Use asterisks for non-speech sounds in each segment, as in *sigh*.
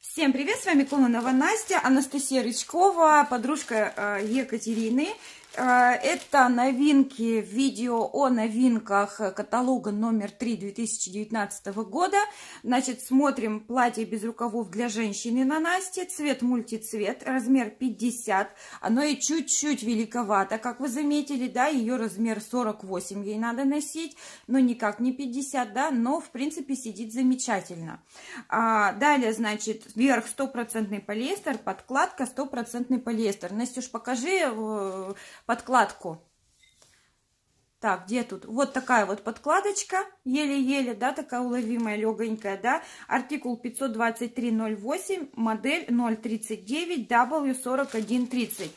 Всем привет, с вами Кононова Настя, Анастасия Рычкова, подружка э, Екатерины. Э, это новинки, видео о новинках каталога номер 3 2019 года. Значит, смотрим платье без рукавов для женщины на Насте. Цвет мультицвет, размер 50. Оно и чуть-чуть великовато, как вы заметили, да, ее размер 48 ей надо носить, но никак не 50, да, но в принципе сидит замечательно. А, далее, значит, верх стопроцентный полиэстер, подкладка стопроцентный полиэстер. Настюш, покажи э, подкладку. Так, где тут? Вот такая вот подкладочка, еле-еле, да, такая уловимая, легонькая, да. Артикул 523.08, модель 039 W4130.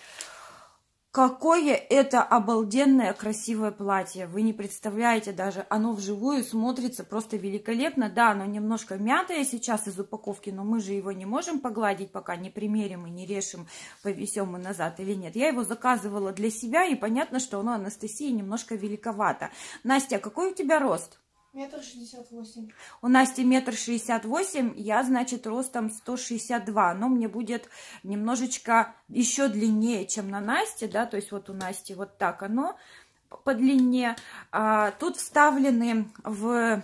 Какое это обалденное красивое платье. Вы не представляете даже. Оно вживую смотрится просто великолепно. Да, оно немножко мятое сейчас из упаковки, но мы же его не можем погладить, пока не примерим и не решим, повесем мы назад или нет. Я его заказывала для себя, и понятно, что оно Анастасии немножко великовато. Настя, какой у тебя рост? Метр шестьдесят восемь. У Насти метр шестьдесят восемь, я, значит, ростом 162, но мне будет немножечко еще длиннее, чем на Насте, да, то есть вот у Насти вот так оно по длине. А, тут вставлены в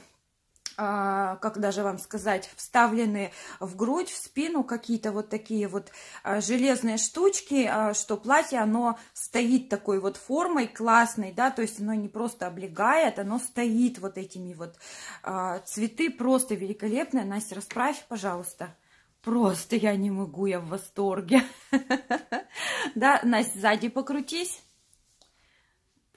как даже вам сказать, вставлены в грудь, в спину какие-то вот такие вот а, железные штучки, а, что платье, оно стоит такой вот формой классной, да, то есть оно не просто облегает, оно стоит вот этими вот цветы просто великолепные. Настя, расправь, пожалуйста. Просто я не могу, я в восторге. *laughs* Да, Настя, сзади покрутись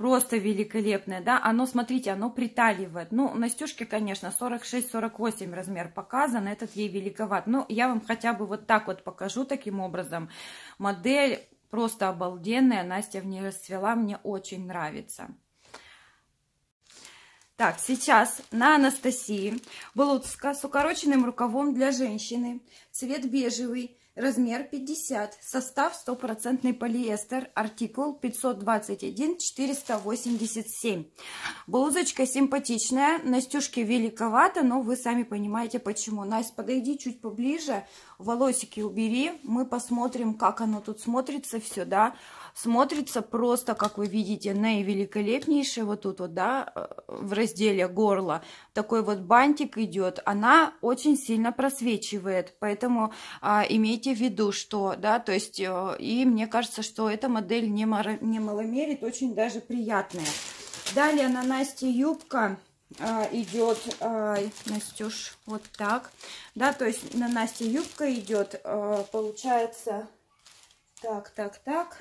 просто великолепное, да, оно, смотрите, оно приталивает. Ну, Настюшке, конечно, 46-48 размер показан, этот ей великоват. Но я вам хотя бы вот так вот покажу таким образом. Модель просто обалденная, Настя в ней расцвела, мне очень нравится. Так, сейчас на Анастасии блузка с укороченным рукавом для женщины, цвет бежевый, размер 50, состав стопроцентный полиэстер, артикул 521 487. Блузочка симпатичная, Настюшке великовато, но вы сами понимаете почему. Настя, подойди чуть поближе, волосики убери, мы посмотрим, как оно тут смотрится все, да. Смотрится просто, как вы видите, наивеликолепнейшее вот тут вот, да, э, в разделе горла. Такой вот бантик идет, она очень сильно просвечивает, поэтому а, имейте в виду, что, да, то есть, э, и мне кажется, что эта модель не, не маломерит, очень даже приятная. Далее на Насте юбка а, идет, а, Настюш, вот так, да, то есть на Насте юбка идет, а, получается, так, так, так,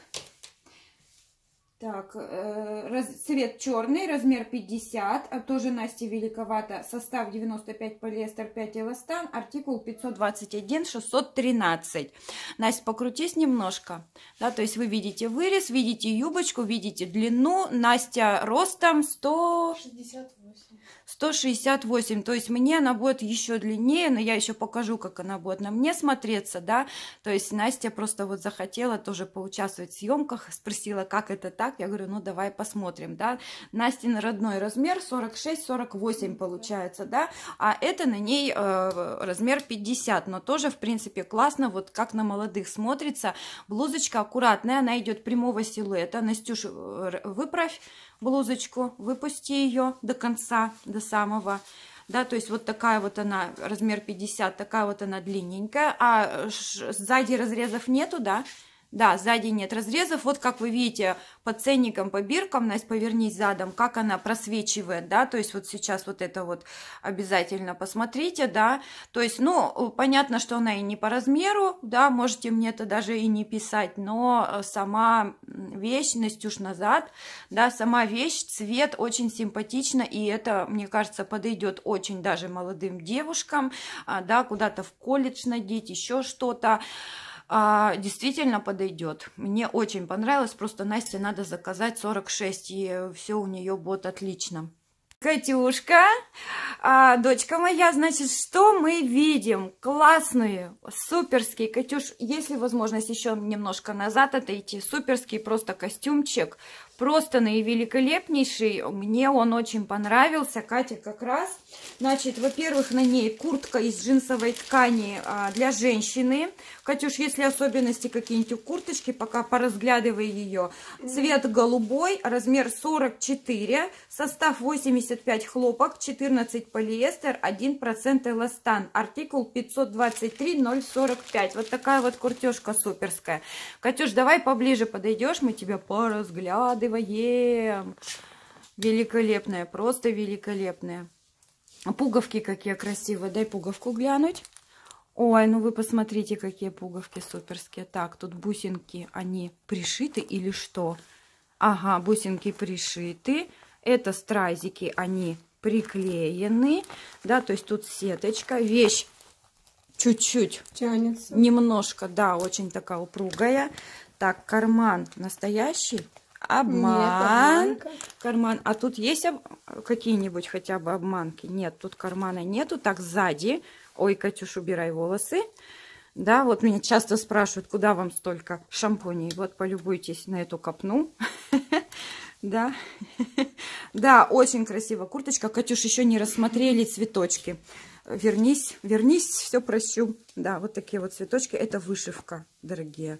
так, э, раз, цвет черный, размер 50, а тоже Насте великовато, состав 95 полиэстер 5 эластан, артикул 521 613. Настя, покрутись немножко, да, то есть вы видите вырез, видите юбочку, видите длину, Настя ростом 168. 168, то есть мне она будет еще длиннее, но я еще покажу, как она будет на мне смотреться, да, то есть Настя просто вот захотела тоже поучаствовать в съемках, спросила, как это так, я говорю, ну давай посмотрим, да, Настин родной размер 46-48 получается, да, а это на ней э, размер 50, но тоже, в принципе, классно, вот как на молодых смотрится, блузочка аккуратная, она идет прямого силуэта, Настюш, э, выправь, блузочку, выпусти ее до конца, до самого. Да, то есть вот такая вот она, размер 50, такая вот она длинненькая, а сзади разрезов нету, да, да, сзади нет разрезов. Вот как вы видите по ценникам, по биркам, Настя, повернись задом, как она просвечивает, да, то есть вот сейчас вот это вот обязательно посмотрите, да, то есть, ну, понятно, что она и не по размеру, да, можете мне это даже и не писать, но сама вещь, Настюш, назад, да, сама вещь, цвет очень симпатично, и это, мне кажется, подойдет очень даже молодым девушкам, а, да, куда-то в колледж надеть, еще что-то, а, действительно подойдет. Мне очень понравилось, просто Насте надо заказать 46, и все у нее будет отлично. Катюшка, а, дочка моя, значит, что мы видим? Классные, суперские, Катюш, если возможность еще немножко назад отойти, суперский просто костюмчик, просто наивеликолепнейший. Мне он очень понравился. Катя как раз. Значит, во-первых, на ней куртка из джинсовой ткани а, для женщины. Катюш, если особенности какие-нибудь у курточки, пока поразглядывай ее. Цвет голубой, размер 44, состав 85 хлопок, 14 полиэстер, 1% эластан. Артикул 523 045. Вот такая вот куртежка суперская. Катюш, давай поближе подойдешь, мы тебя поразглядываем. Великолепная, просто великолепная. Пуговки какие красивые. Дай пуговку глянуть. Ой, ну вы посмотрите, какие пуговки суперские. Так, тут бусинки, они пришиты или что? Ага, бусинки пришиты. Это стразики, они приклеены. Да, то есть тут сеточка. Вещь чуть-чуть. Тянется. Немножко, да, очень такая упругая. Так, карман настоящий. Обман. Нет, Карман. А тут есть об... какие-нибудь хотя бы обманки? Нет, тут кармана нету. Так, сзади. Ой, Катюш, убирай волосы. Да, вот меня часто спрашивают, куда вам столько шампуней. Вот полюбуйтесь на эту копну. *laughs* Да, *laughs* да, очень красивая курточка. Катюш, еще не рассмотрели цветочки. Вернись, вернись, все прощу. Да, вот такие вот цветочки. Это вышивка, дорогие.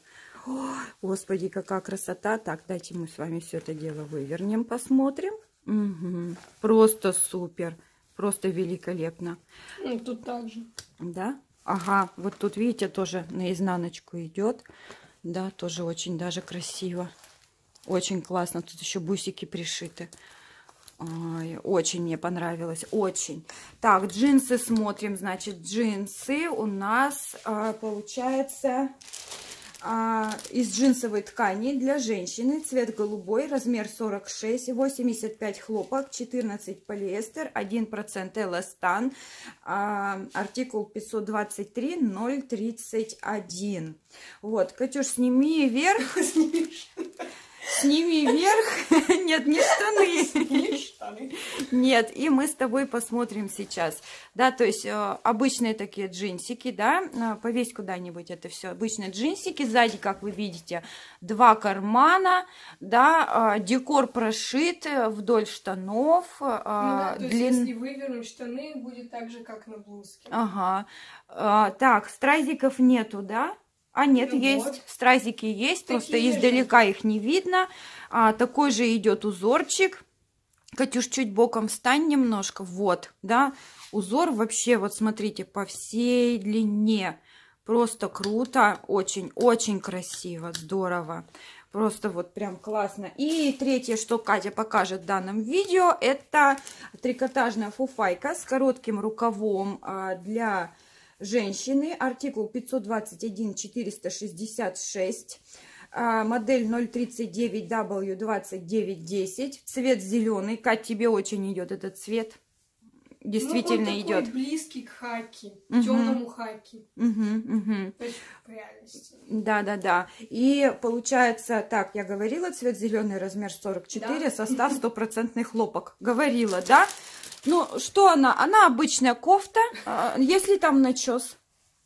Ой, господи, какая красота. Так, дайте мы с вами все это дело вывернем, посмотрим. Угу. Просто супер, просто великолепно. Ну, Тут также. Да? Ага, вот тут, видите, тоже наизнаночку идет. Да, тоже очень даже красиво. Очень классно. Тут еще бусики пришиты. Ой, очень мне понравилось, очень. Так, джинсы смотрим. Значит, джинсы у нас а, получается а, из джинсовой ткани для женщины. Цвет голубой, размер 46, 85 хлопок, 14 полиэстер, 1% эластан. А, артикул 523 031. Вот, Катюш, сними вверх. *laughs* Сними вверх. *laughs* Нет, не штаны. Нет, и мы с тобой посмотрим сейчас. Да, то есть э, обычные такие джинсики, да, повесь куда-нибудь это все. Обычные джинсики, сзади, как вы видите, два кармана, да, э, декор прошит э, вдоль штанов. э, Ну да, то есть, длин- если вывернуть штаны, будет так же, как на блузке. Ага. А, так, стразиков нету, да? А, нет, Ну есть. Стразики есть, просто Такие же. издалека их не видно. А, такой же идет узорчик. Катюш, чуть боком встань немножко. Вот, да. Узор вообще, вот смотрите, по всей длине. Просто круто, очень-очень красиво, здорово. Просто вот прям классно. И третье, что Катя покажет в данном видео, это трикотажная фуфайка с коротким рукавом а, для женщины. Артикул 521 466. а, Модель 039W2910. Цвет зеленый. Кать, тебе очень идет этот цвет. Действительно ну, он идет. Такой близкий к хаки, Мгм. темному хаки. Мгм, мгм. То есть. Да, да, да. И получается, так, я говорила, цвет зеленый, размер 44, Да. состав стопроцентный хлопок. Говорила, да? Ну, что она? Она обычная кофта. А, Если там начес,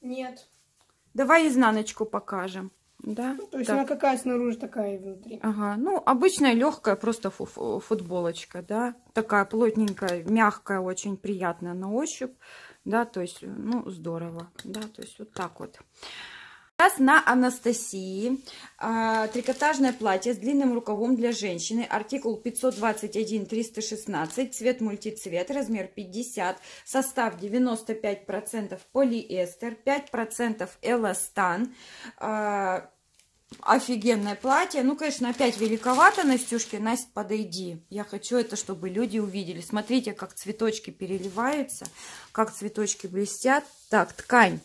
Нет. давай изнаночку покажем. Да? Ну, то есть Так. она какая снаружи, такая и внутри. Ага, ну, обычная легкая просто фу- фу- футболочка, да, такая плотненькая, мягкая, очень приятная на ощупь, да, то есть, ну, здорово, да, то есть вот так вот. Сейчас на Анастасии а, трикотажное платье с длинным рукавом для женщины, артикул 521-316, цвет мультицвет, размер 50, состав 95% полиэстер, 5% эластан, а, Офигенное платье. Ну, конечно, опять великовато, Настюшке. Настя, подойди. Я хочу это, чтобы люди увидели. Смотрите, как цветочки переливаются, как цветочки блестят. Так, ткань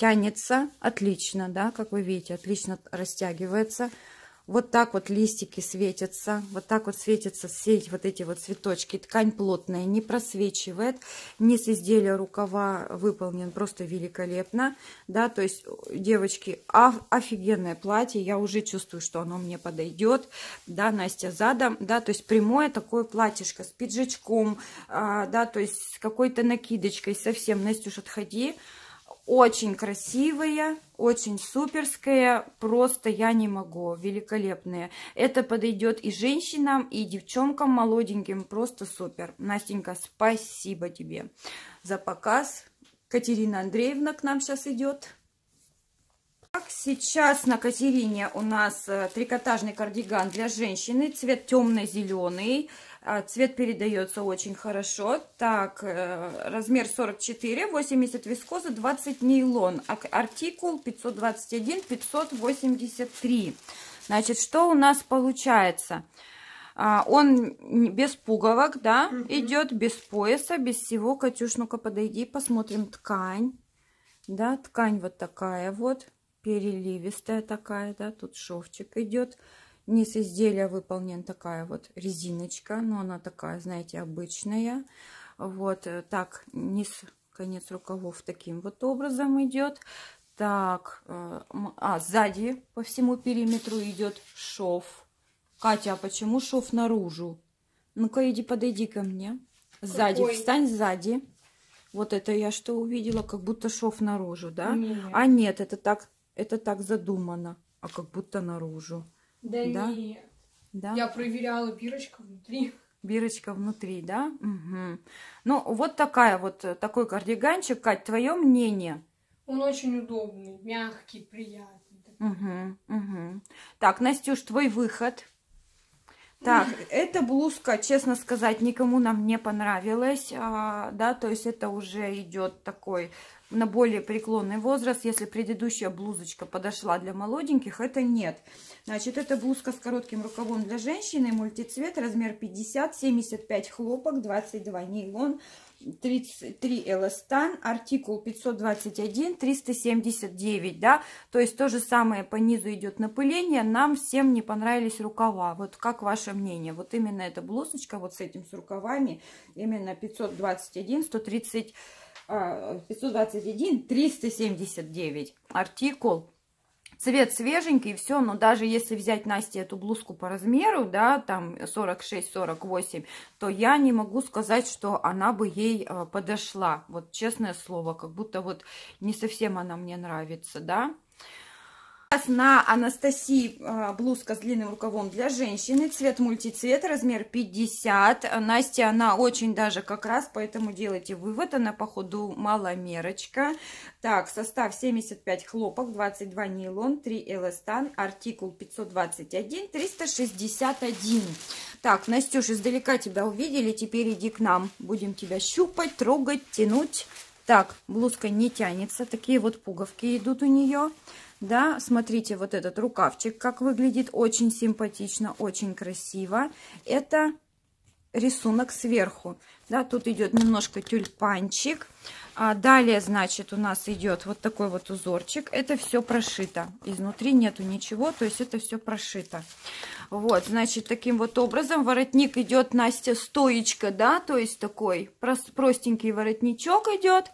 тянется отлично, да, как вы видите, отлично растягивается. Вот так вот листики светятся, вот так вот светятся все вот эти вот цветочки. Ткань плотная, не просвечивает. Низ изделия рукава выполнен просто великолепно. Да, то есть, девочки, оф- офигенное платье. Я уже чувствую, что оно мне подойдет. Да, Настя задом. Да, то есть, прямое такое платьишко с пиджачком. а, да, то есть, с какой-то накидочкой совсем. Настюш, отходи Очень красивые, очень суперские, просто я не могу, великолепные. Это подойдет и женщинам, и девчонкам молоденьким, просто супер. Настенька, спасибо тебе за показ. Катерина Андреевна к нам сейчас идет. Так, сейчас на Катерине у нас э, трикотажный кардиган для женщины, цвет темно-зеленый. А, цвет передается очень хорошо. Так, э, размер 44, 80 вискоза, 20 нейлон. Артикул 521-583. Значит, что у нас получается? А, он без пуговок, да, угу. идет без пояса, без всего. Катюш, ну-ка подойди, посмотрим ткань. Да, ткань вот такая вот переливистая такая, да, тут шовчик идет. Низ изделия выполнен такая вот резиночка, но она такая, знаете, обычная. Вот э, так, низ, конец рукавов таким вот образом идет. Так, э, а сзади по всему периметру идет шов. Катя, а почему шов наружу? Ну-ка, иди, подойди ко мне. Сзади, Какой? встань сзади. Вот это я что увидела, как будто шов наружу, да? Нет. А нет, это так это так задумано, а как будто наружу. Да, да? нет. Да? Я проверяла бирочка внутри. Бирочка внутри, да? Угу. Ну, вот такая вот, э, такой кардиганчик. Кать, твое мнение? Он очень удобный, мягкий, приятный. Угу, угу. Так, Настюш, твой выход. Так, *laughs* эта блузка, честно сказать, никому нам не понравилась, а, да, то есть это уже идет такой на более преклонный возраст. Если предыдущая блузочка подошла для молоденьких, это нет. Значит, это блузка с коротким рукавом для женщины, мультицвет, размер 50, 75 хлопок, 22 нейлон, 33 эластан, артикул 521, 379, да, то есть то же самое по низу идет напыление, нам всем не понравились рукава, вот как ваше мнение, вот именно эта блузочка вот с этим, с рукавами, именно 521, 130 521 379 артикул цвет свеженький, все, но даже если взять Насте эту блузку по размеру, да, там 46-48, то я не могу сказать, что она бы ей а, подошла. Вот честное слово, как будто вот не совсем она мне нравится, да на Анастасии а, блузка с длинным рукавом для женщины. Цвет мультицвет, размер 50. Настя, она очень даже как раз, поэтому делайте вывод. Она, походу, маломерочка. Так, состав 75 хлопок, 22 нейлон, 3 эластан, артикул 521, 361. Так, Настюш, издалека тебя увидели, теперь иди к нам. Будем тебя щупать, трогать, тянуть. Так, блузка не тянется, такие вот пуговки идут у нее да, смотрите, вот этот рукавчик, как выглядит, очень симпатично, очень красиво. Это рисунок сверху, да, тут идет немножко тюльпанчик. А далее, значит, у нас идет вот такой вот узорчик. Это все прошито. Изнутри нету ничего, то есть это все прошито. Вот, значит, таким вот образом воротник идет, Настя, стоечка, да, то есть такой простенький воротничок идет.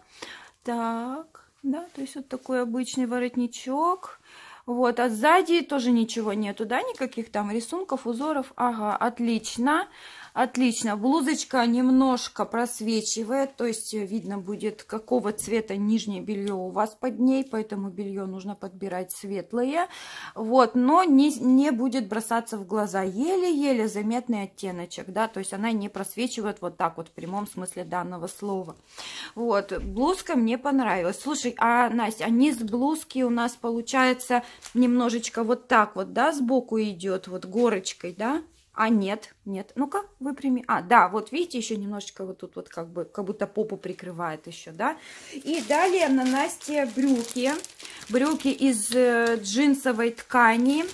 Так, да, то есть вот такой обычный воротничок. Вот, а сзади тоже ничего нету, да, никаких там рисунков, узоров. Ага, отлично. Отлично. Блузочка немножко просвечивает, то есть видно будет, какого цвета нижнее белье у вас под ней, поэтому белье нужно подбирать светлое. Вот, но не, не будет бросаться в глаза. Еле-еле заметный оттеночек, да, то есть она не просвечивает вот так вот в прямом смысле данного слова. Вот, блузка мне понравилась. Слушай, а, Настя, а низ блузки у нас получается немножечко вот так вот, да, сбоку идет, вот горочкой, да? А нет, нет. Ну-ка, выпрями. А, да, вот видите, еще немножечко вот тут вот как бы, как будто попу прикрывает еще, да. И далее на Насте брюки. Брюки из э, джинсовой ткани.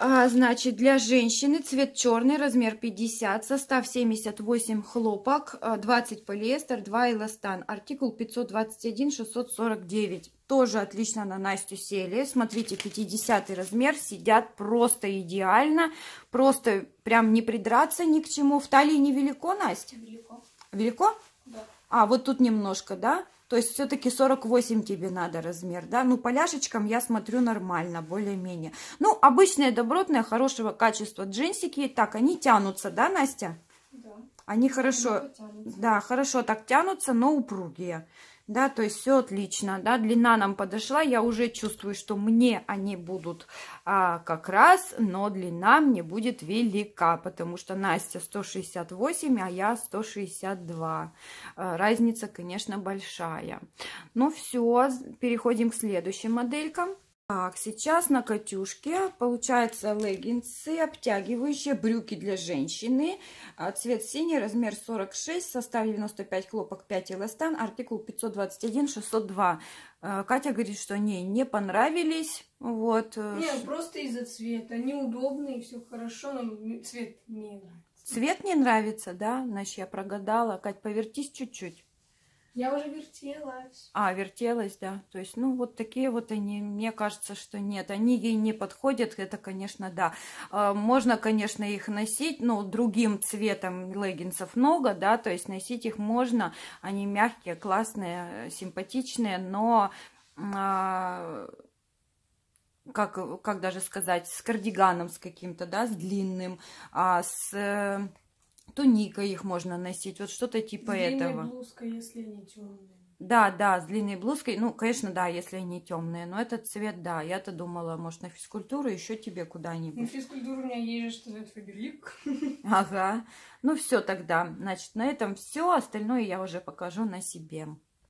А, значит, для женщины цвет черный, размер 50, состав 78 хлопок, 20 а, полиэстер, 2 эластан, артикул 521-649. Тоже отлично на Настю сели. Смотрите, 50 размер, сидят просто идеально, просто прям не придраться ни к чему. В талии невелико, Настя? Велико. Велико? Да. А, вот тут немножко, да? То есть все-таки 48 тебе надо размер, да? Ну, поляшечкам я смотрю нормально, более-менее. Ну, обычные, добротные, хорошего качества джинсики. Так, они тянутся, да, Настя? Да. Они хорошо, да, хорошо так тянутся, но упругие. да, то есть все отлично, да, длина нам подошла, я уже чувствую, что мне они будут а, как раз, но длина мне будет велика, потому что Настя 168, а я 162, а, разница, конечно, большая. Ну все, переходим к следующим моделькам. Так, сейчас на Катюшке получается леггинсы, обтягивающие брюки для женщины. А, цвет синий, размер 46, состав 95 хлопок, 5 эластан, артикул 521-602. А, Катя говорит, что они не понравились. Вот. Э, не, просто из-за цвета. Неудобные, все хорошо, но цвет не нравится. Цвет не нравится, да? Значит, я прогадала. Кать, повертись чуть-чуть. Я уже вертелась. А, вертелась, да. То есть, ну, вот такие вот они, мне кажется, что нет. Они ей не подходят, это, конечно, да. А, можно, конечно, их носить, но другим цветом леггинсов много, да, то есть носить их можно. Они мягкие, классные, симпатичные, но а, как, как даже сказать, с кардиганом с каким-то, да, с длинным, а с Туника их можно носить, вот что-то типа с этого. С блузкой, если они темные. Да, да, с длинной блузкой. Ну, конечно, да, если они темные. Но этот цвет, да, я-то думала, может, на физкультуру еще тебе куда-нибудь. На физкультуру у меня есть же, что это Фаберлик. Ага. Ну, все тогда. Значит, на этом все. Остальное я уже покажу на себе.